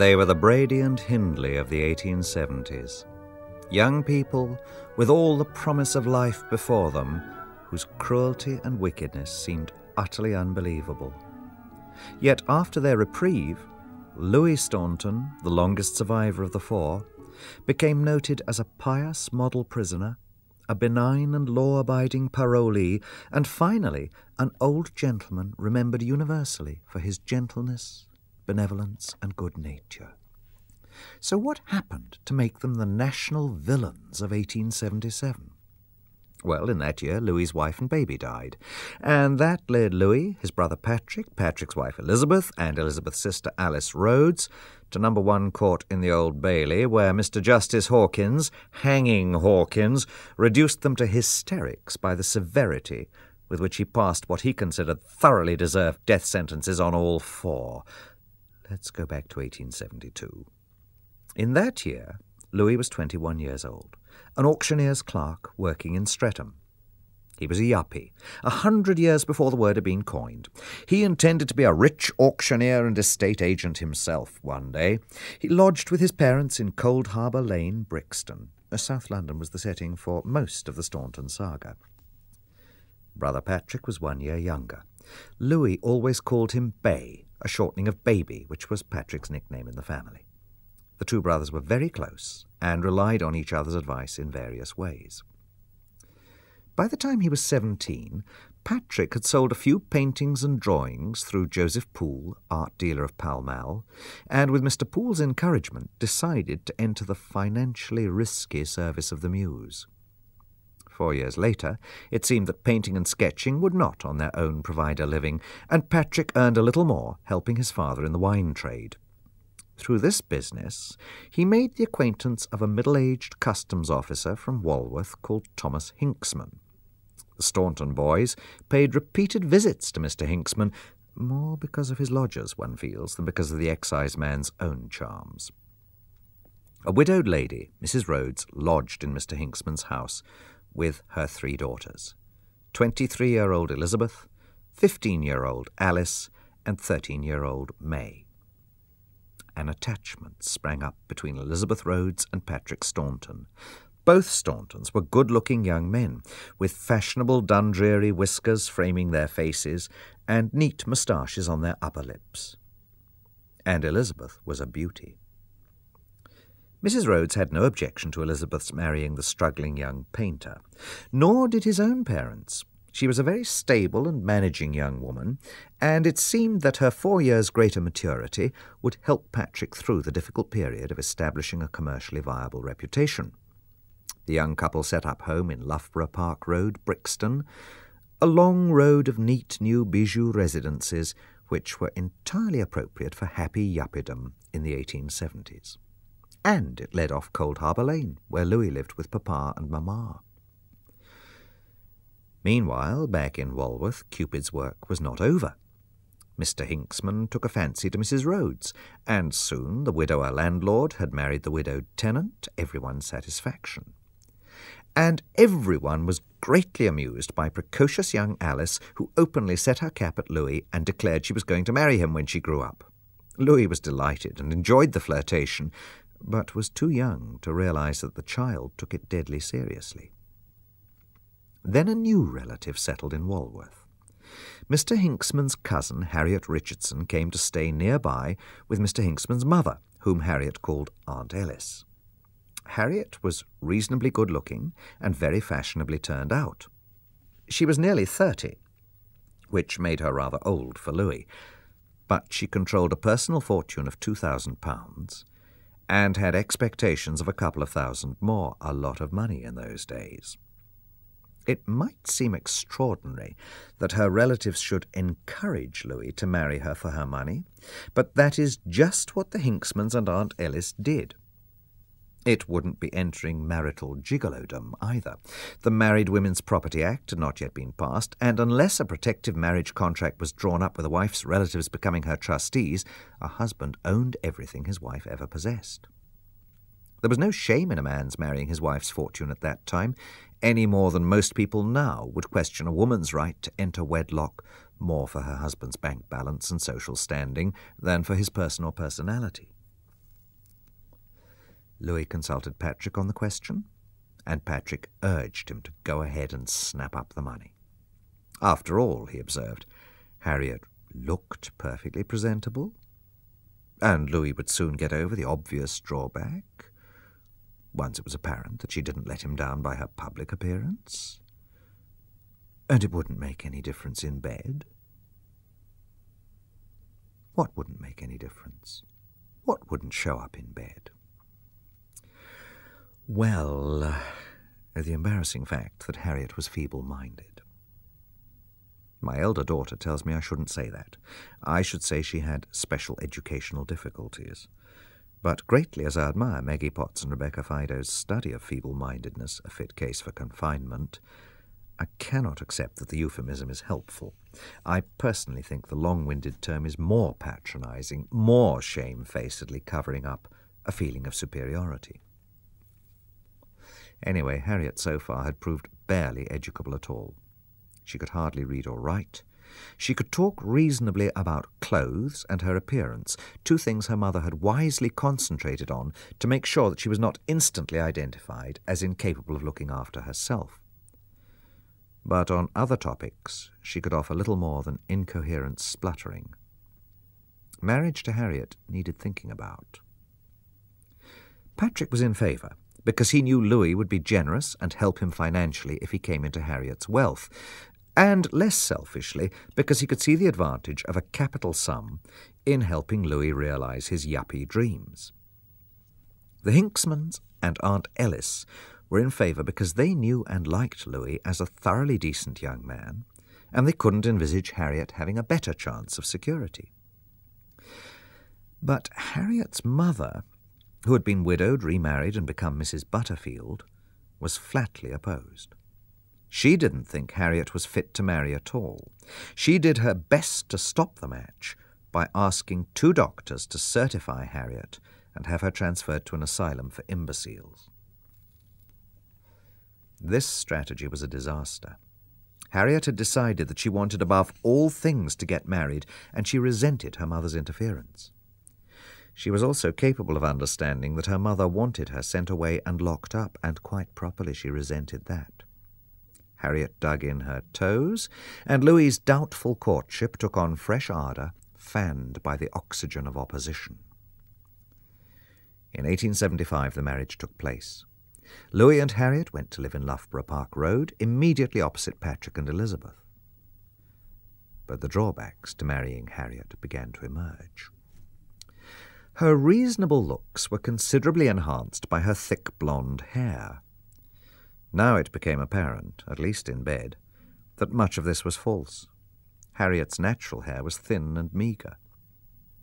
They were the Brady and Hindley of the 1870s. Young people with all the promise of life before them, whose cruelty and wickedness seemed utterly unbelievable. Yet after their reprieve, Louis Staunton, the longest survivor of the four, became noted as a pious model prisoner, a benign and law abiding parolee, and finally an old gentleman remembered universally for his gentleness, benevolence, and good nature. So, what happened to make them the national villains of 1877? Well, in that year, Louis's wife and baby died, and that led Louis, his brother Patrick, Patrick's wife Elizabeth, and Elizabeth's sister Alice Rhodes to number one court in the Old Bailey, where Mr. Justice Hawkins, hanging Hawkins, reduced them to hysterics by the severity with which he passed what he considered thoroughly deserved death sentences on all four. Let's go back to 1872. In that year, Louis was 21 years old, an auctioneer's clerk working in Streatham. He was a yuppie, a hundred years before the word had been coined. He intended to be a rich auctioneer and estate agent himself one day. He lodged with his parents in Cold Harbour Lane, Brixton. South London was the setting for most of the Staunton saga. Brother Patrick was one year younger. Louis always called him Bay, a shortening of Baby, which was Patrick's nickname in the family. The two brothers were very close and relied on each other's advice in various ways. By the time he was 17, Patrick had sold a few paintings and drawings through Joseph Poole, art dealer of Pall Mall, and with Mr. Poole's encouragement decided to enter the financially risky service of the Muse. Four years later, it seemed that painting and sketching would not on their own provide a living, and Patrick earned a little more, helping his father in the wine trade. Through this business, he made the acquaintance of a middle aged customs officer from Walworth called Thomas Hinksman. The Staunton boys paid repeated visits to Mr. Hinksman, more because of his lodgers, one feels, than because of the exciseman's own charms. A widowed lady, Mrs. Rhodes, lodged in Mr. Hinksman's house with her three daughters 23 year old Elizabeth, 15 year old Alice, and 13 year old May an attachment sprang up between Elizabeth Rhodes and Patrick Staunton. Both Stauntons were good looking young men, with fashionable Dundreary whiskers framing their faces and neat moustaches on their upper lips. And Elizabeth was a beauty. Mrs. Rhodes had no objection to Elizabeth's marrying the struggling young painter, nor did his own parents. She was a very stable and managing young woman, and it seemed that her four years' greater maturity would help Patrick through the difficult period of establishing a commercially viable reputation. The young couple set up home in Loughborough Park Road, Brixton, a long road of neat new bijou residences which were entirely appropriate for happy yuppidom in the 1870s. And it led off Cold Harbour Lane, where Louis lived with Papa and Mamma. Meanwhile, back in Walworth, Cupid's work was not over. Mr. Hinksman took a fancy to Mrs. Rhodes, and soon the widower landlord had married the widowed tenant, to everyone's satisfaction. And everyone was greatly amused by precocious young Alice, who openly set her cap at Louis and declared she was going to marry him when she grew up. Louis was delighted and enjoyed the flirtation, but was too young to realize that the child took it deadly seriously. Then a new relative settled in Walworth. Mr. Hinksman's cousin, Harriet Richardson, came to stay nearby with Mr. Hinksman's mother, whom Harriet called Aunt Ellis. Harriet was reasonably good looking and very fashionably turned out. She was nearly thirty, which made her rather old for Louis, but she controlled a personal fortune of two thousand pounds and had expectations of a couple of thousand more, a lot of money in those days. It might seem extraordinary that her relatives should encourage Louis to marry her for her money, but that is just what the Hinksmans and Aunt Ellis did. It wouldn't be entering marital gigolodom either. The Married Women's Property Act had not yet been passed, and unless a protective marriage contract was drawn up with a wife's relatives becoming her trustees, a husband owned everything his wife ever possessed. There was no shame in a man's marrying his wife's fortune at that time, any more than most people now would question a woman's right to enter wedlock more for her husband's bank balance and social standing than for his personal personality. Louis consulted Patrick on the question, and Patrick urged him to go ahead and snap up the money. After all, he observed, Harriet looked perfectly presentable, and Louis would soon get over the obvious drawback, once it was apparent that she didn't let him down by her public appearance. And it wouldn't make any difference in bed. What wouldn't make any difference? What wouldn't show up in bed? Well, uh, the embarrassing fact that Harriet was feeble minded. My elder daughter tells me I shouldn't say that. I should say she had special educational difficulties. But greatly as I admire Maggie Potts and Rebecca Fido's study of feeble mindedness, a fit case for confinement, I cannot accept that the euphemism is helpful. I personally think the long winded term is more patronizing, more shamefacedly covering up a feeling of superiority. Anyway, Harriet so far had proved barely educable at all. She could hardly read or write. She could talk reasonably about clothes and her appearance, two things her mother had wisely concentrated on to make sure that she was not instantly identified as incapable of looking after herself but on other topics she could offer little more than incoherent spluttering. Marriage to Harriet needed thinking about. Patrick was in favour, because he knew Louis would be generous and help him financially if he came into Harriet's wealth, and less selfishly because he could see the advantage of a capital sum in helping Louis realize his yuppie dreams. The Hinksmans and Aunt Ellis were in favour because they knew and liked Louis as a thoroughly decent young man, and they couldn't envisage Harriet having a better chance of security. But Harriet's mother, who had been widowed, remarried, and become Mrs. Butterfield, was flatly opposed. She didn't think Harriet was fit to marry at all. She did her best to stop the match by asking two doctors to certify Harriet and have her transferred to an asylum for imbeciles. This strategy was a disaster. Harriet had decided that she wanted above all things to get married, and she resented her mother's interference. She was also capable of understanding that her mother wanted her sent away and locked up, and quite properly she resented that. Harriet dug in her toes, and Louis's doubtful courtship took on fresh ardour, fanned by the oxygen of opposition. In 1875 the marriage took place. Louis and Harriet went to live in Loughborough Park Road, immediately opposite Patrick and Elizabeth. But the drawbacks to marrying Harriet began to emerge. Her reasonable looks were considerably enhanced by her thick blonde hair. Now it became apparent, at least in bed, that much of this was false. Harriet's natural hair was thin and meagre.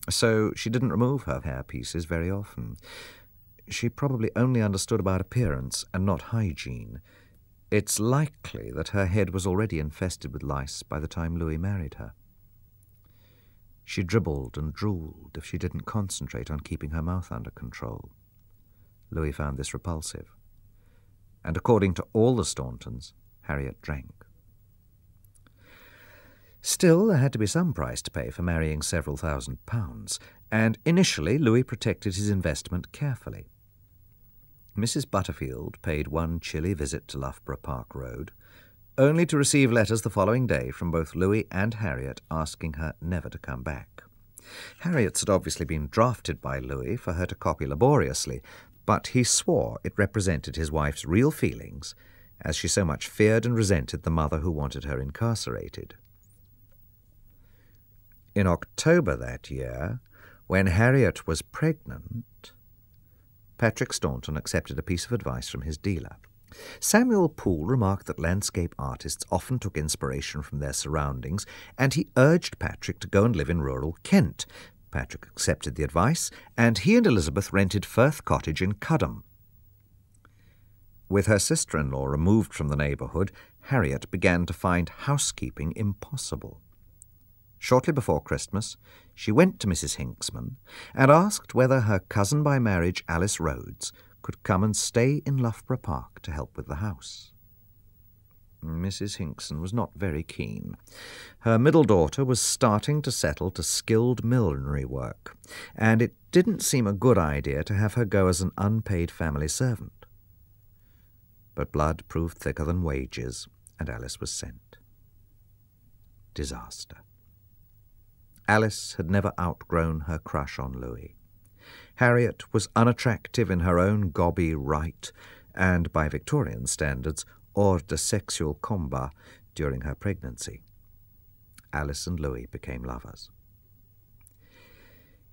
So she didn't remove her hair pieces very often, she probably only understood about appearance and not hygiene. It's likely that her head was already infested with lice by the time Louis married her. She dribbled and drooled if she didn't concentrate on keeping her mouth under control. Louis found this repulsive. And according to all the Stauntons, Harriet drank. Still, there had to be some price to pay for marrying several thousand pounds, and initially Louis protected his investment carefully. Mrs. Butterfield paid one chilly visit to Loughborough Park Road, only to receive letters the following day from both Louis and Harriet asking her never to come back. Harriet's had obviously been drafted by Louis for her to copy laboriously, but he swore it represented his wife's real feelings, as she so much feared and resented the mother who wanted her incarcerated. In October that year, when Harriet was pregnant, Patrick Staunton accepted a piece of advice from his dealer. Samuel Poole remarked that landscape artists often took inspiration from their surroundings, and he urged Patrick to go and live in rural Kent. Patrick accepted the advice, and he and Elizabeth rented Frith Cottage in Cudham. With her sister in law removed from the neighbourhood, Harriet began to find housekeeping impossible. Shortly before Christmas, she went to Mrs. Hinksman and asked whether her cousin by marriage, Alice Rhodes, could come and stay in Loughborough Park to help with the house. Mrs. Hinkson was not very keen. Her middle daughter was starting to settle to skilled millinery work, and it didn't seem a good idea to have her go as an unpaid family servant. But blood proved thicker than wages, and Alice was sent. Disaster. Alice had never outgrown her crush on Louis. Harriet was unattractive in her own gobby right, and by Victorian standards, hors de sexual combat during her pregnancy. Alice and Louis became lovers.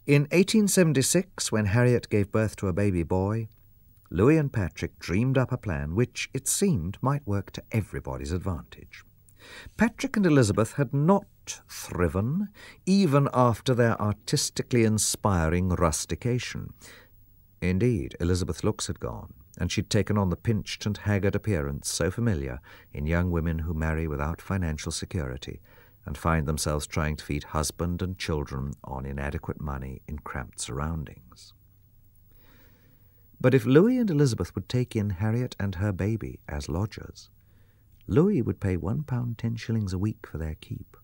In 1876, when Harriet gave birth to a baby boy, Louis and Patrick dreamed up a plan which, it seemed, might work to everybody's advantage. Patrick and Elizabeth had not thriven, even after their artistically inspiring rustication. Indeed, Elizabeth's looks had gone, and she'd taken on the pinched and haggard appearance so familiar in young women who marry without financial security and find themselves trying to feed husband and children on inadequate money in cramped surroundings. But if Louis and Elizabeth would take in Harriet and her baby as lodgers, Louis would pay one pound ten shillings a week for their keep.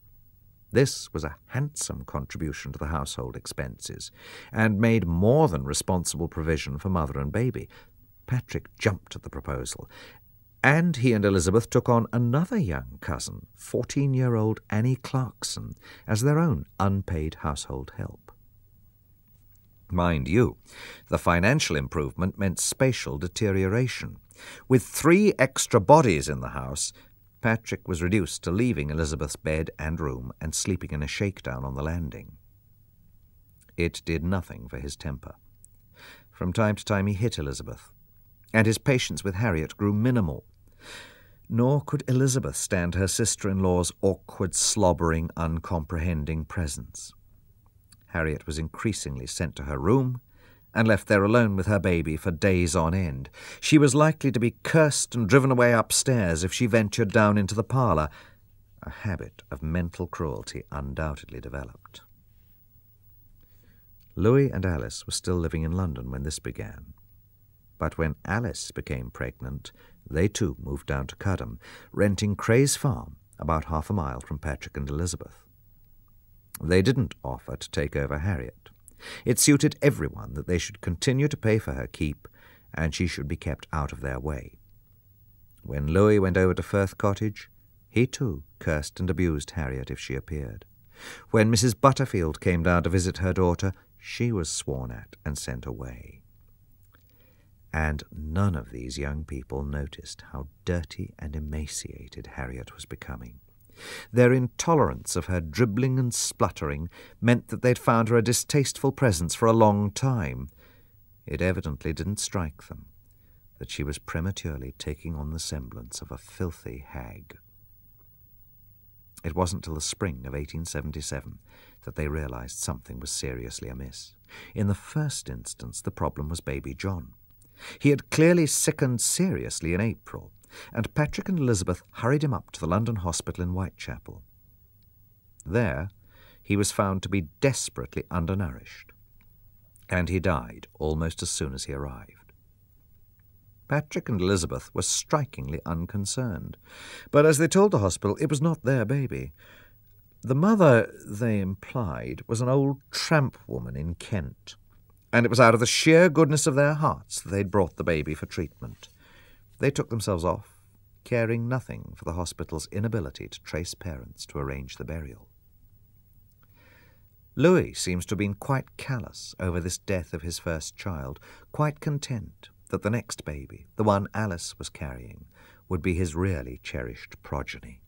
This was a handsome contribution to the household expenses, and made more than responsible provision for mother and baby, Patrick jumped at the proposal, and he and Elizabeth took on another young cousin, 14 year old Annie Clarkson, as their own unpaid household help. Mind you, the financial improvement meant spatial deterioration. With three extra bodies in the house, Patrick was reduced to leaving Elizabeth's bed and room and sleeping in a shakedown on the landing. It did nothing for his temper. From time to time he hit Elizabeth, and his patience with Harriet grew minimal. Nor could Elizabeth stand her sister in law's awkward, slobbering, uncomprehending presence. Harriet was increasingly sent to her room and left there alone with her baby for days on end. She was likely to be cursed and driven away upstairs if she ventured down into the parlour. A habit of mental cruelty undoubtedly developed. Louis and Alice were still living in London when this began. But when Alice became pregnant, they too moved down to Cudham, renting Cray's farm about half a mile from Patrick and Elizabeth. They didn't offer to take over Harriet. It suited everyone that they should continue to pay for her keep, and she should be kept out of their way. When Louis went over to Frith Cottage, he too cursed and abused Harriet if she appeared. When Mrs. Butterfield came down to visit her daughter, she was sworn at and sent away and none of these young people noticed how dirty and emaciated Harriet was becoming. Their intolerance of her dribbling and spluttering meant that they'd found her a distasteful presence for a long time. It evidently didn't strike them that she was prematurely taking on the semblance of a filthy hag. It wasn't till the spring of 1877 that they realized something was seriously amiss. In the first instance, the problem was baby John. He had clearly sickened seriously in April, and Patrick and Elizabeth hurried him up to the London hospital in Whitechapel. There, he was found to be desperately undernourished, and he died almost as soon as he arrived. Patrick and Elizabeth were strikingly unconcerned, but as they told the hospital, it was not their baby. The mother, they implied, was an old tramp woman in Kent and it was out of the sheer goodness of their hearts that they'd brought the baby for treatment. They took themselves off, caring nothing for the hospital's inability to trace parents to arrange the burial. Louis seems to have been quite callous over this death of his first child, quite content that the next baby, the one Alice was carrying, would be his really cherished progeny.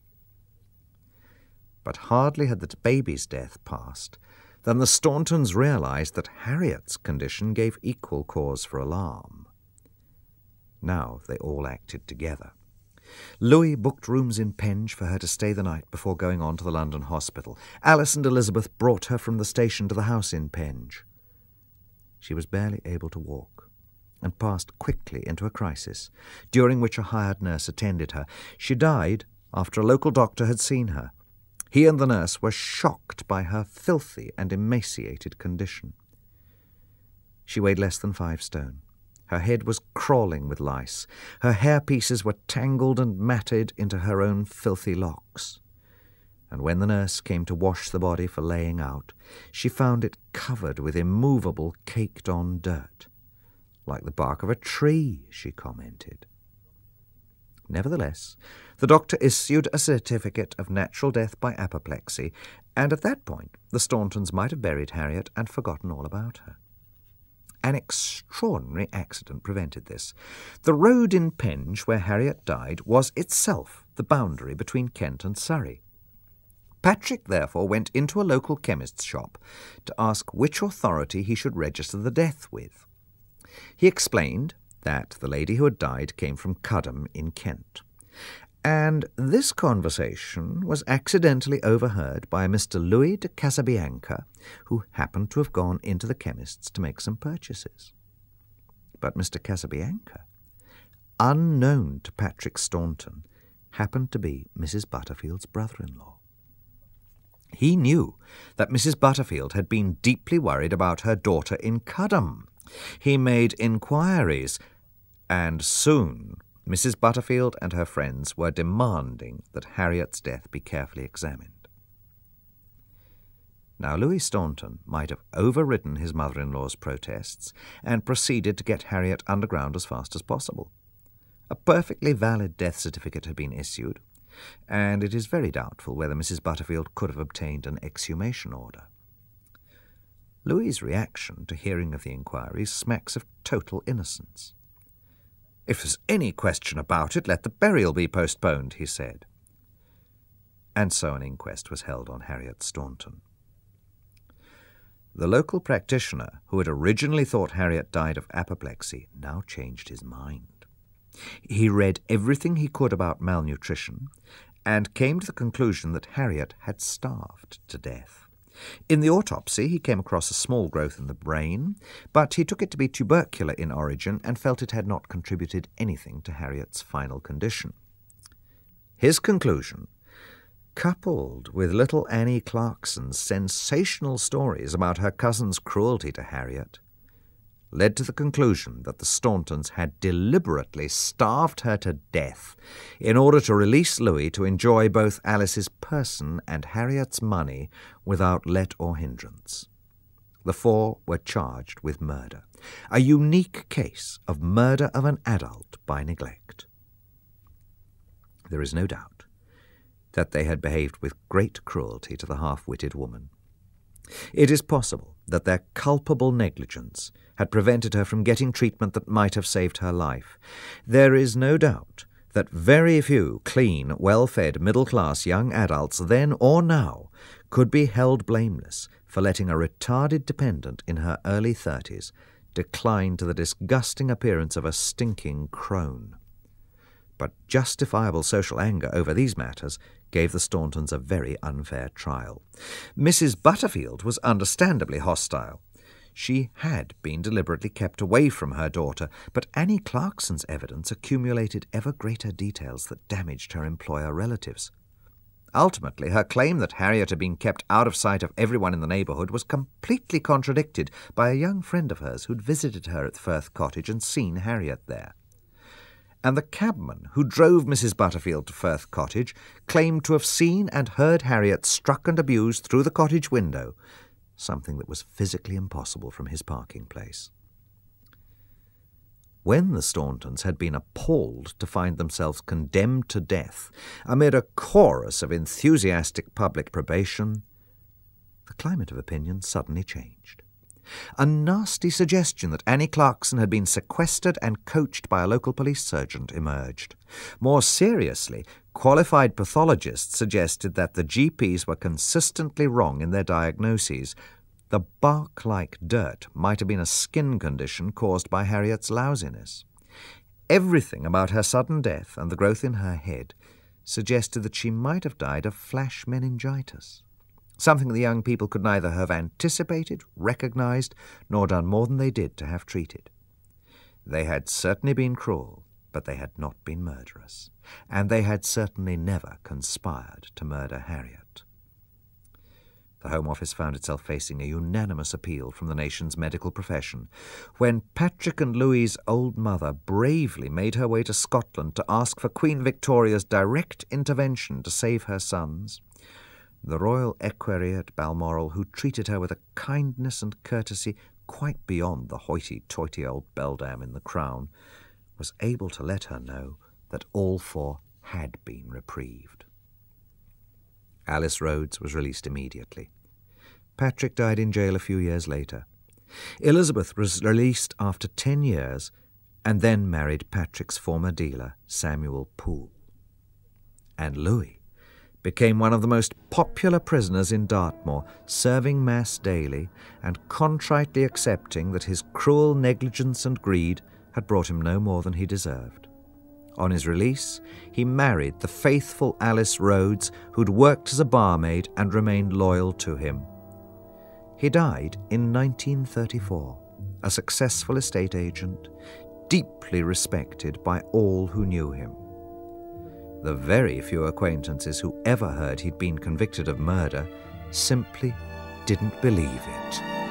But hardly had the baby's death passed than the Stauntons realized that Harriet's condition gave equal cause for alarm. Now they all acted together. Louis booked rooms in Penge for her to stay the night before going on to the London hospital. Alice and Elizabeth brought her from the station to the house in Penge. She was barely able to walk and passed quickly into a crisis, during which a hired nurse attended her. She died after a local doctor had seen her. He and the nurse were shocked by her filthy and emaciated condition. She weighed less than five stone, Her head was crawling with lice. Her hair pieces were tangled and matted into her own filthy locks. And when the nurse came to wash the body for laying out, she found it covered with immovable, caked on dirt. Like the bark of a tree, she commented. Nevertheless, the doctor issued a certificate of natural death by apoplexy, and at that point the Stauntons might have buried Harriet and forgotten all about her. An extraordinary accident prevented this. The road in Penge where Harriet died was itself the boundary between Kent and Surrey. Patrick therefore went into a local chemist's shop to ask which authority he should register the death with. He explained that the lady who had died came from Cudham in Kent, and this conversation was accidentally overheard by Mr. Louis de Casabianca, who happened to have gone into the chemist's to make some purchases. But Mr. Casabianca, unknown to Patrick Staunton, happened to be Mrs. Butterfield's brother-in-law. He knew that Mrs. Butterfield had been deeply worried about her daughter in Cudham. He made inquiries, and soon Mrs. Butterfield and her friends were demanding that Harriet's death be carefully examined. Now, Louis Staunton might have overridden his mother in law's protests and proceeded to get Harriet underground as fast as possible. A perfectly valid death certificate had been issued, and it is very doubtful whether Mrs. Butterfield could have obtained an exhumation order. Louis's reaction to hearing of the inquiries smacks of total innocence. If there's any question about it, let the burial be postponed, he said. And so an inquest was held on Harriet Staunton. The local practitioner, who had originally thought Harriet died of apoplexy, now changed his mind. He read everything he could about malnutrition and came to the conclusion that Harriet had starved to death. In the autopsy, he came across a small growth in the brain, but he took it to be tubercular in origin and felt it had not contributed anything to Harriet's final condition. His conclusion, coupled with little Annie Clarkson's sensational stories about her cousin's cruelty to Harriet, led to the conclusion that the Stauntons had deliberately starved her to death in order to release Louis to enjoy both Alice's person and Harriet's money without let or hindrance. The four were charged with murder, a unique case of murder of an adult by neglect. There is no doubt that they had behaved with great cruelty to the half-witted woman. It is possible that their culpable negligence had prevented her from getting treatment that might have saved her life. There is no doubt that very few clean, well-fed, middle-class young adults then or now could be held blameless for letting a retarded dependent in her early thirties decline to the disgusting appearance of a stinking crone. But justifiable social anger over these matters gave the Stauntons a very unfair trial. Mrs. Butterfield was understandably hostile. She had been deliberately kept away from her daughter, but Annie Clarkson's evidence accumulated ever greater details that damaged her employer relatives. Ultimately, her claim that Harriet had been kept out of sight of everyone in the neighbourhood was completely contradicted by a young friend of hers who'd visited her at Frith Cottage and seen Harriet there. And the cabman who drove Mrs. Butterfield to Frith Cottage claimed to have seen and heard Harriet struck and abused through the cottage window, something that was physically impossible from his parking place. When the Stauntons had been appalled to find themselves condemned to death amid a chorus of enthusiastic public probation, the climate of opinion suddenly changed. A nasty suggestion that Annie Clarkson had been sequestered and coached by a local police sergeant emerged. More seriously, qualified pathologists suggested that the GPs were consistently wrong in their diagnoses. The bark like dirt might have been a skin condition caused by Harriet's lousiness. Everything about her sudden death and the growth in her head suggested that she might have died of flash meningitis something the young people could neither have anticipated, recognized, nor done more than they did to have treated. They had certainly been cruel, but they had not been murderous, and they had certainly never conspired to murder Harriet. the Home Office found itself facing a unanimous appeal from the nation's medical profession when Patrick and Louis's old mother bravely made her way to Scotland to ask for Queen Victoria's direct intervention to save her sons. The royal equerry at Balmoral, who treated her with a kindness and courtesy quite beyond the hoity-toity old beldam in the crown, was able to let her know that all four had been reprieved. Alice Rhodes was released immediately. Patrick died in jail a few years later. Elizabeth was released after ten years and then married Patrick's former dealer, Samuel Poole. And Louis became one of the most popular prisoners in Dartmoor, serving Mass daily and contritely accepting that his cruel negligence and greed had brought him no more than he deserved. On his release, he married the faithful Alice Rhodes, who'd worked as a barmaid and remained loyal to him. He died in 1934, a successful estate agent, deeply respected by all who knew him. The very few acquaintances who ever heard he'd been convicted of murder simply didn't believe it.